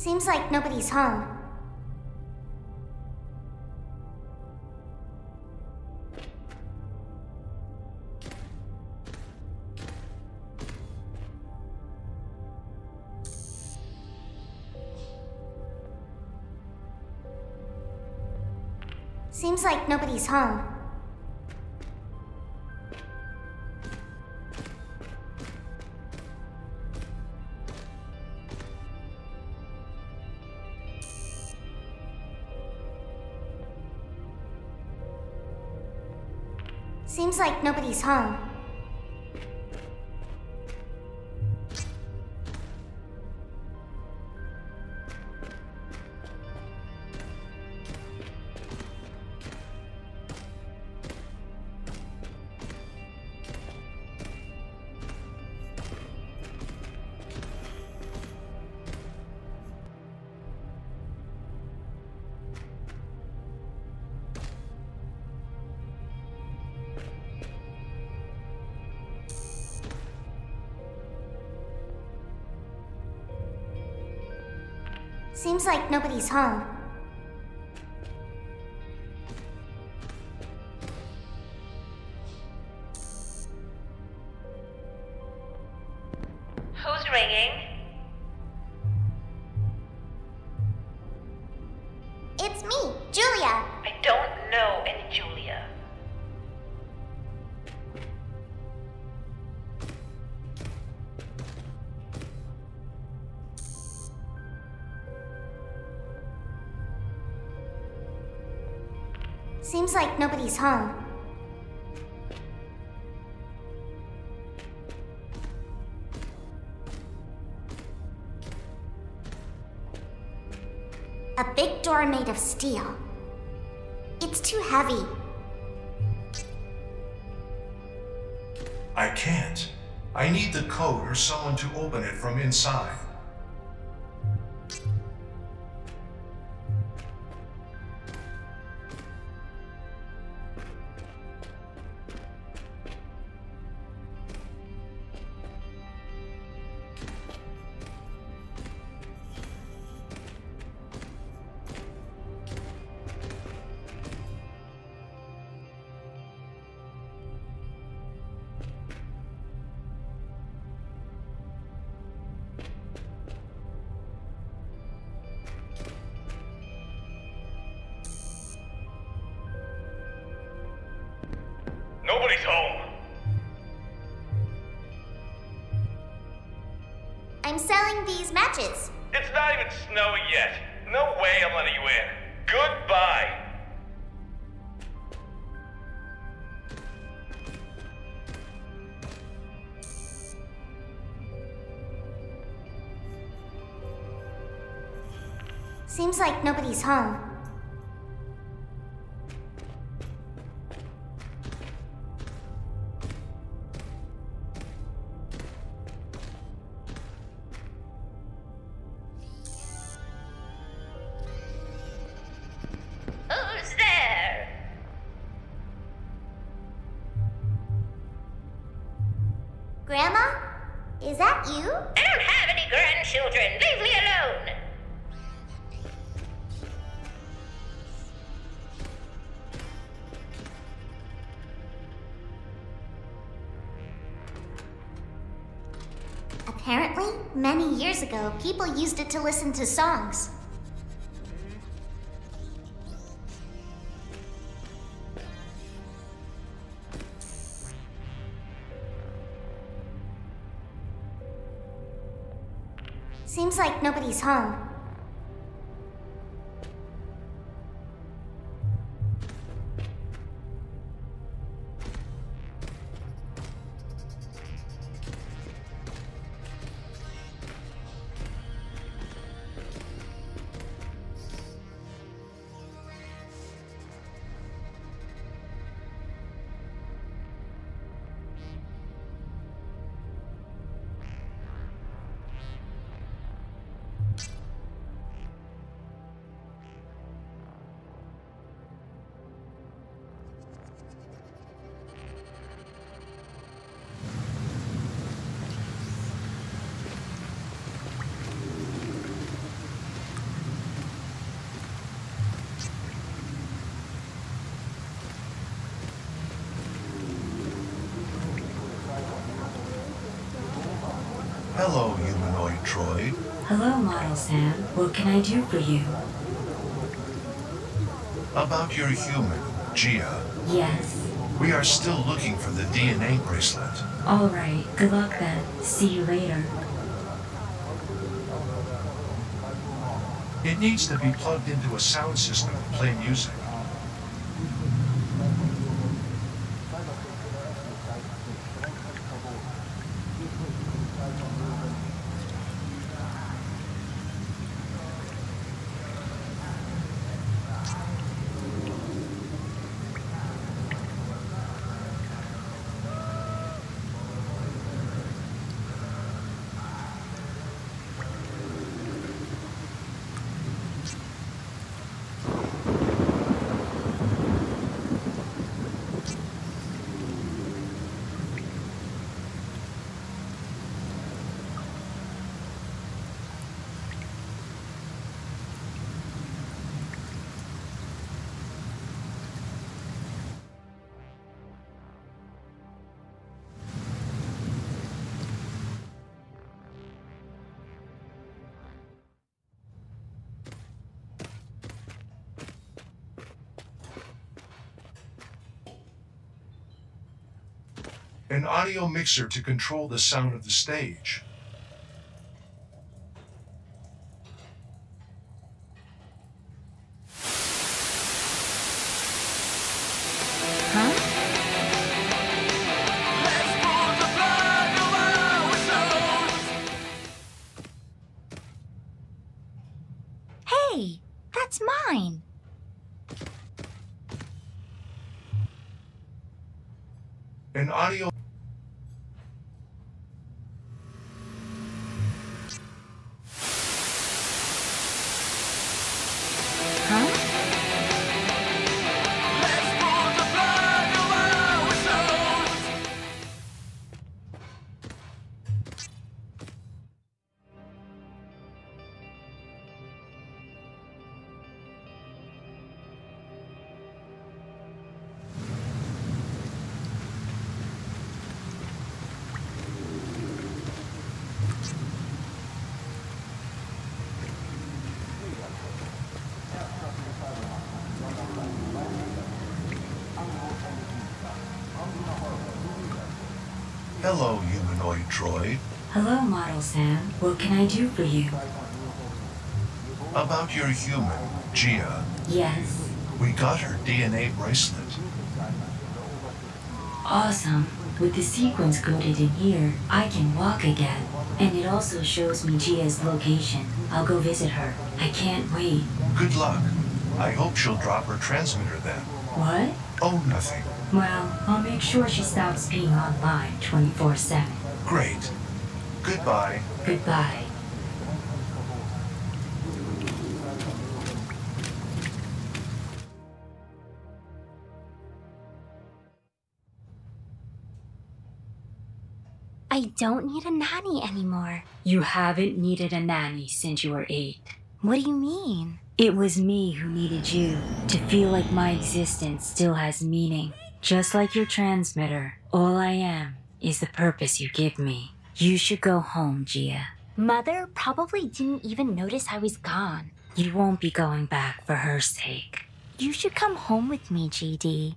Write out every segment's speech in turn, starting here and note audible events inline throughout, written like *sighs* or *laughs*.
Seems like nobody's home. Seems like nobody's home. Like nobody's Seems like nobody's home. Seems like nobody's home. A big door made of steel. It's too heavy. I can't. I need the code or someone to open it from inside. Nobody's home. I'm selling these matches. It's not even snowing yet. No way I'm letting you in. Goodbye. Seems like nobody's home. Grandma? Is that you? I don't have any grandchildren. Leave me alone. Apparently, many years ago, people used it to listen to songs. Like nobody's home. Hello, humanoid droid. Hello, Model Sam. What can I do for you? About your human, Gia. Yes. We are still looking for the DNA bracelet. Alright, good luck then. See you later. It needs to be plugged into a sound system to play music. An audio mixer to control the sound of the stage. Hello, Model Sam. What can I do for you? About your human, Gia. Yes. We got her DNA bracelet. Awesome. With the sequence coded in here, I can walk again. And it also shows me Gia's location. I'll go visit her. I can't wait. Good luck. I hope she'll drop her transmitter then. What? Oh, nothing. Well, I'll make sure she stops being online 24 7. Great. Goodbye. Goodbye. I don't need a nanny anymore. You haven't needed a nanny since you were eight. What do you mean? It was me who needed you to feel like my existence still has meaning. Just like your transmitter, all I am is the purpose you give me. You should go home, Gia. Mother probably didn't even notice I was gone. You won't be going back for her sake. You should come home with me, GD.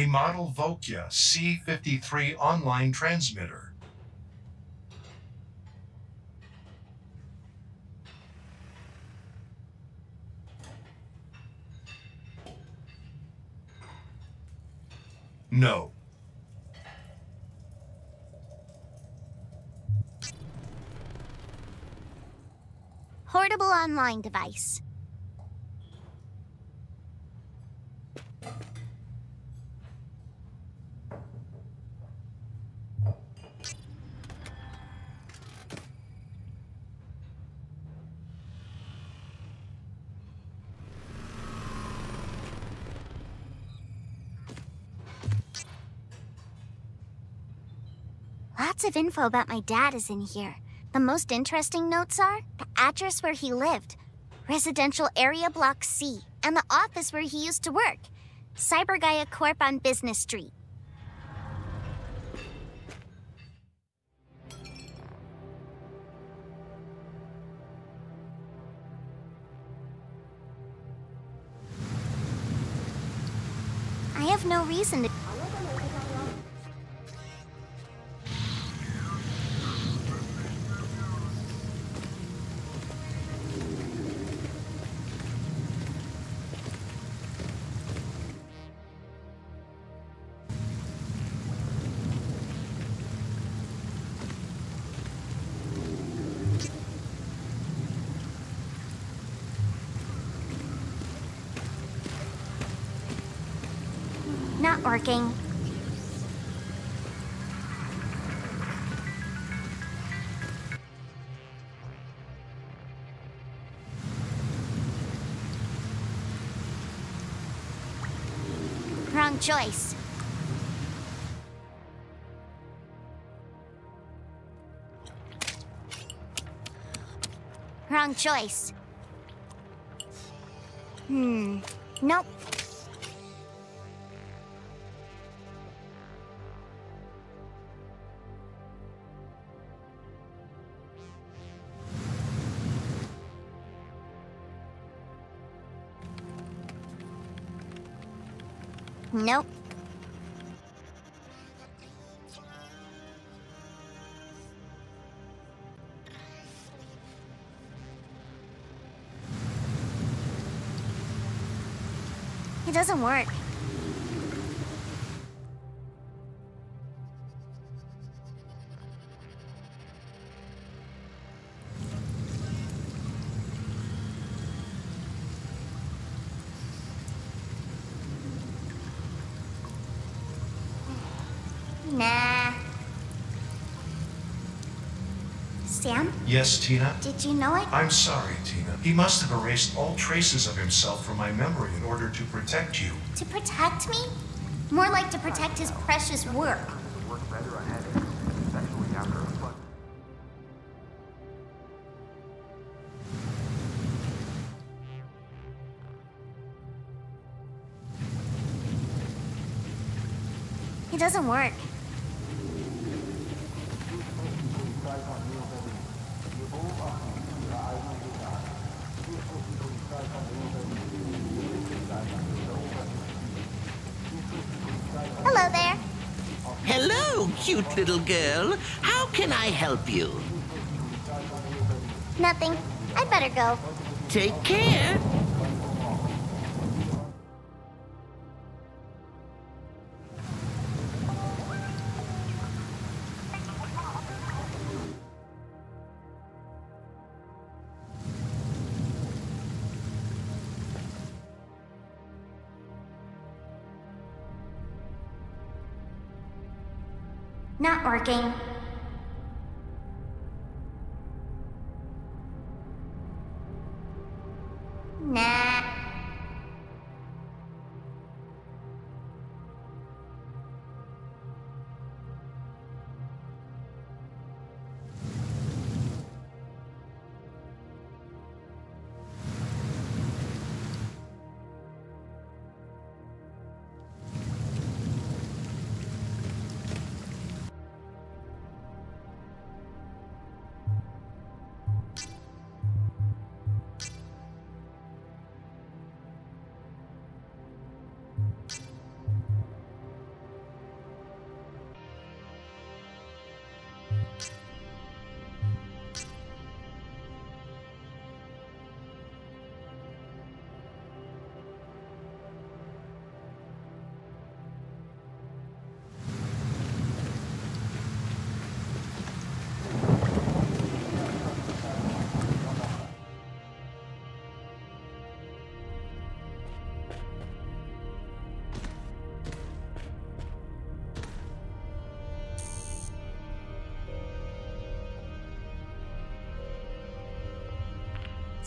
A model Vokia C53 online transmitter. No. Portable online device. Lots of info about my dad is in here. The most interesting notes are the address where he lived, residential area block C, and the office where he used to work. Cybergaia Corp on Business Street. I have no reason to. Working. Wrong choice. Wrong choice. Hmm. Nope. Nope. It doesn't work. Yes, Tina? did you know it? I'm sorry, Tina. He must have erased all traces of himself from my memory in order to protect you. To protect me? More like to protect his precious work. It doesn't work. Hello there. Hello, cute little girl. How can I help you? Nothing. I'd better go. Take care. Not working.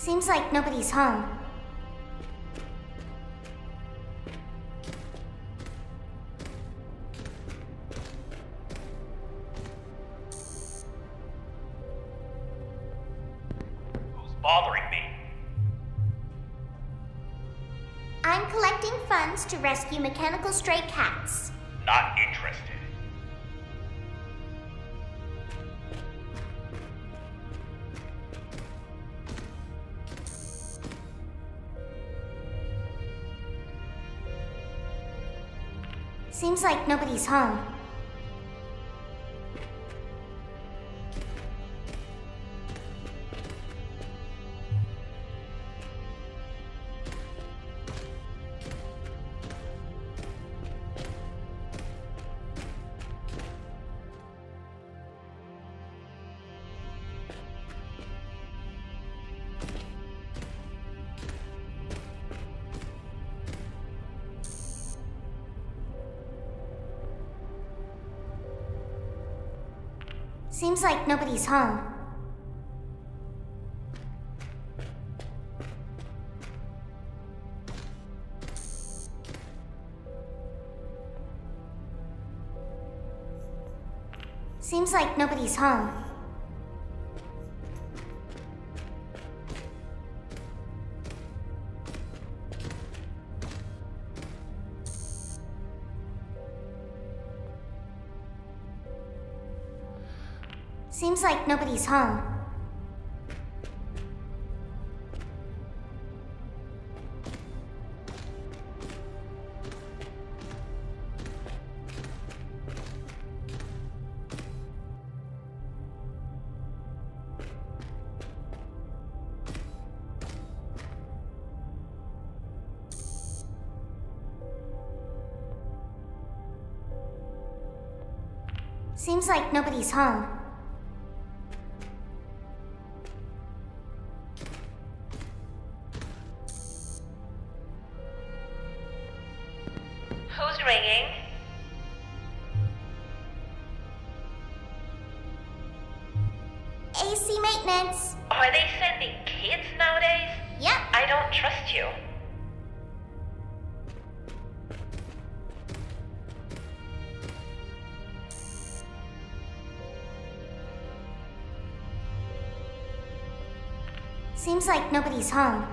Seems like nobody's home. bothering me. I'm collecting funds to rescue mechanical stray cats. Not interested. Seems like nobody's home. Seems like nobody's home. Seems like nobody's home. Seems like nobody's home. Seems like nobody's home. Who's ringing? AC maintenance. Are they sending kids nowadays? Yep. I don't trust you. Seems like nobody's home.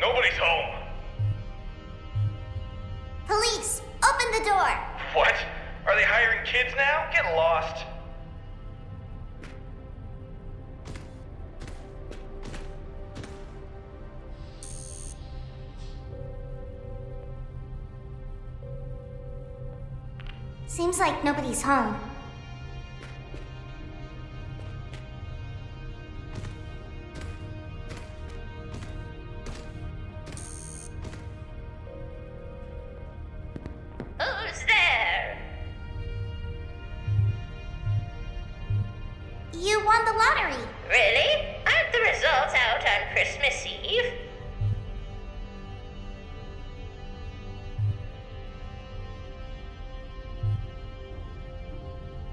Nobody's home. Police, open the door. What? Are they hiring kids now? Get lost. Seems like nobody's home.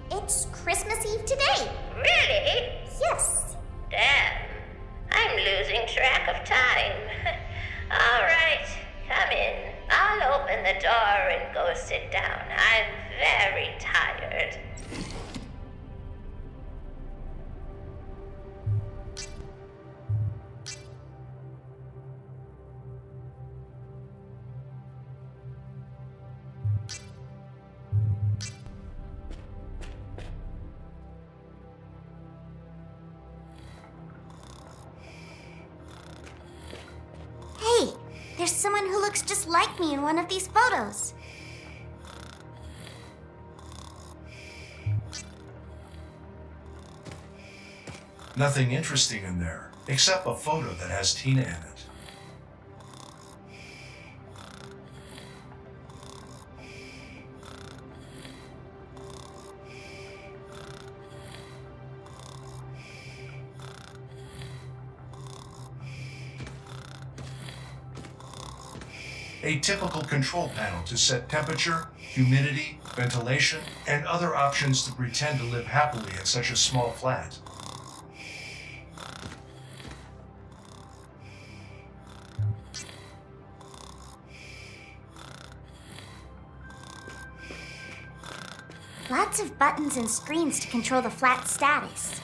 It's Christmas Eve today. Really? Yes. Damn. I'm losing track of time. *laughs* All right, come in. I'll open the door and go sit down. I'm very tired. Nothing interesting in there, except a photo that has Tina in it. A typical control panel to set temperature, humidity, ventilation, and other options to pretend to live happily in such a small flat. Buttons and screens to control the flat status.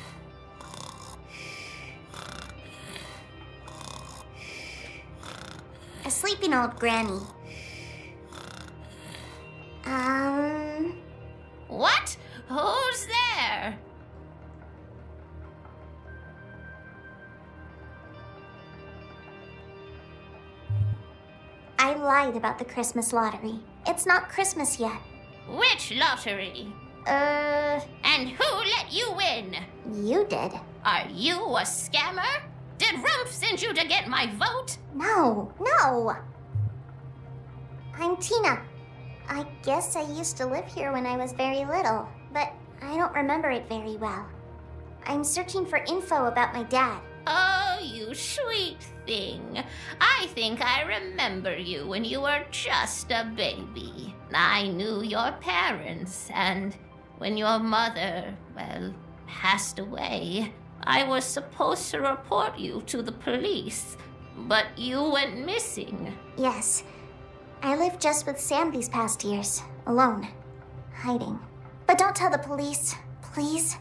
A sleeping old granny. Um. What? Who's there? I lied about the Christmas lottery. It's not Christmas yet. Which lottery? Uh, And who let you win? you did. Are you a scammer? Did Rumpf send you to get my vote? No, no. I'm Tina. I guess I used to live here when I was very little, but I don't remember it very well. I'm searching for info about my dad. Oh, you sweet thing. I think I remember you when you were just a baby. I knew your parents, and when your mother, well, passed away, I was supposed to report you to the police. But you went missing. Yes, I lived just with Sam these past years, alone, hiding. But don't tell the police, please.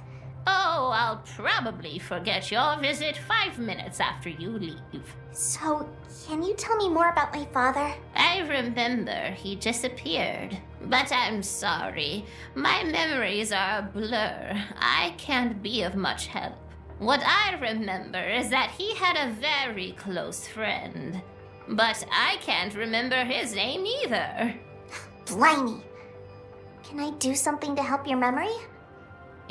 Oh, I'll probably forget your visit five minutes after you leave. So, can you tell me more about my father? I remember he disappeared. But I'm sorry. My memories are a blur. I can't be of much help. What I remember is that he had a very close friend. But I can't remember his name either. *sighs* Blimey. Can I do something to help your memory?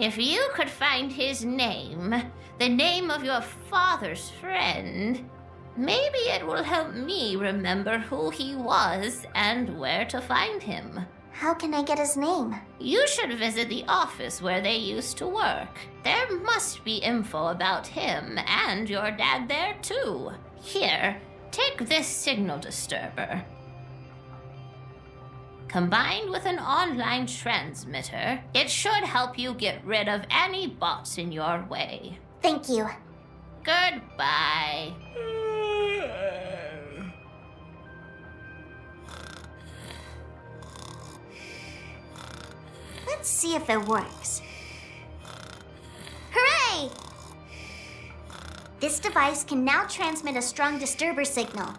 If you could find his name, the name of your father's friend, maybe it will help me remember who he was and where to find him. How can I get his name? You should visit the office where they used to work. There must be info about him and your dad there, too. Here, take this signal disturber. Combined with an online transmitter, it should help you get rid of any bots in your way. Thank you. Goodbye. Let's see if it works. Hooray! This device can now transmit a strong disturber signal.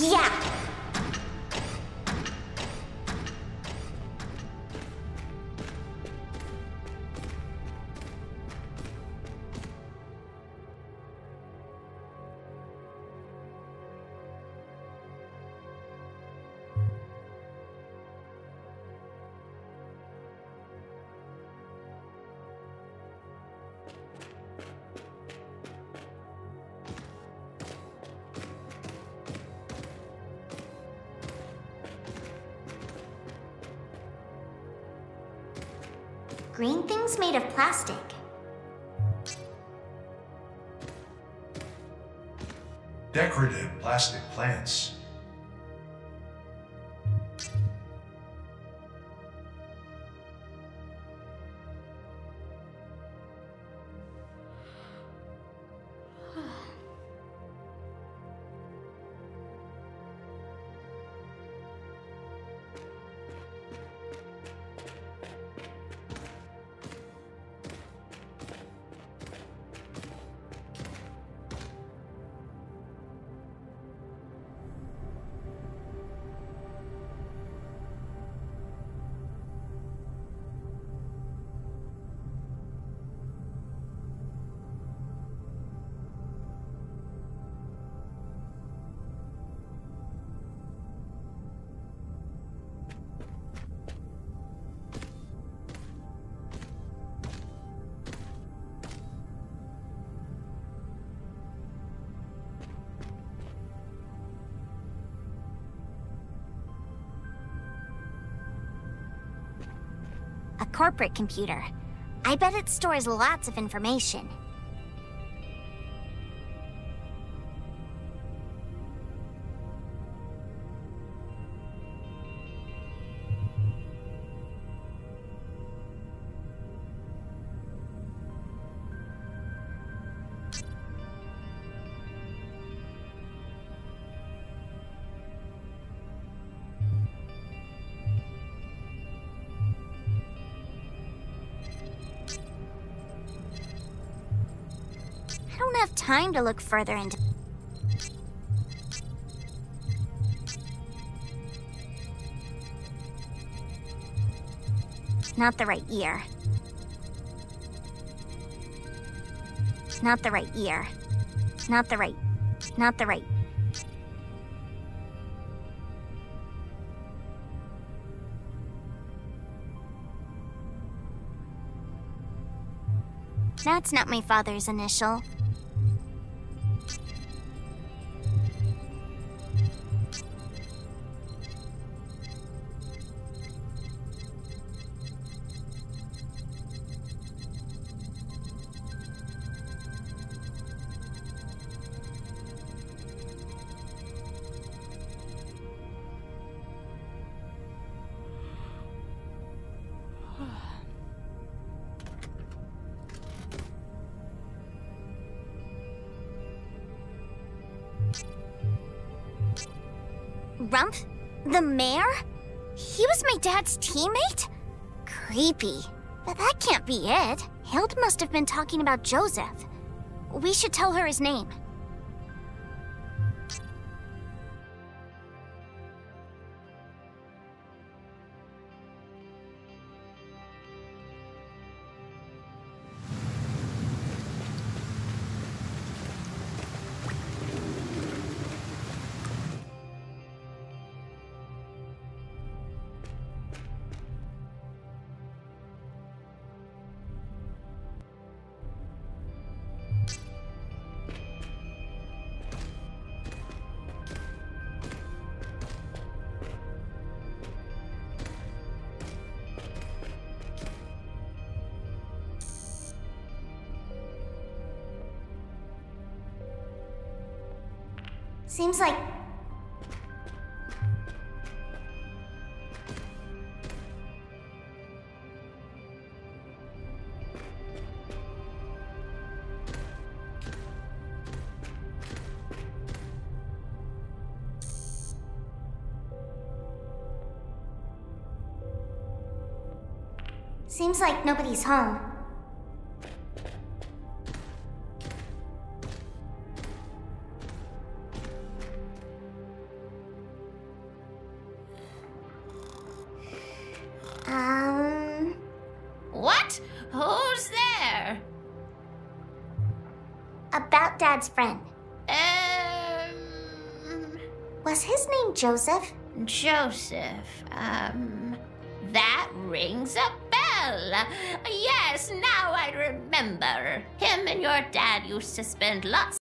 Yeah! Things made of plastic. Decorative plastic plants. Corporate computer. I bet it stores lots of information. Time to look further into. Not the right ear. It's not the right ear. It's not the right. Not the right. That's not my father's initial. Teammate? Creepy. But that can't be it. Hild must have been talking about Joseph. We should tell her his name. Seems like. Seems like nobody's home. Joseph? Joseph. Um. That rings a bell. Yes, now I remember. Him and your dad used to spend lots